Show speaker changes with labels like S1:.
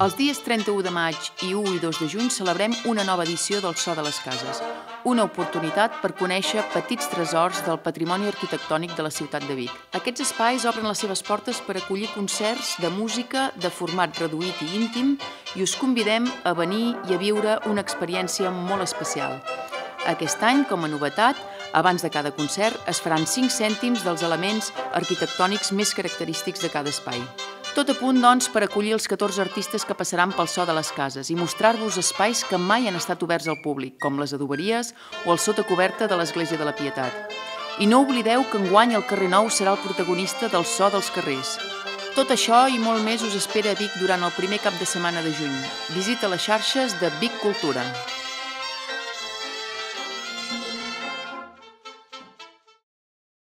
S1: Els dies 31 de maig i 1 i 2 de juny celebrem una nova edició del So de les Cases, una oportunitat per conèixer petits tresors del patrimoni arquitectònic de la ciutat de Vic. Aquests espais obren les seves portes per acollir concerts de música de format reduït i íntim i us convidem a venir i a viure una experiència molt especial. Aquest any, com a novetat, abans de cada concert es faran 5 cèntims dels elements arquitectònics més característics de cada espai. Tot a punt, doncs, per acollir els 14 artistes que passaran pel so de les cases i mostrar-vos espais que mai han estat oberts al públic, com les adoberies o el sota coberta de l'Església de la Pietat. I no oblideu que enguany el carrer Nou serà el protagonista del so dels carrers. Tot això i molt més us espera a Vic durant el primer cap de setmana de juny. Visita les xarxes de Vic Cultura.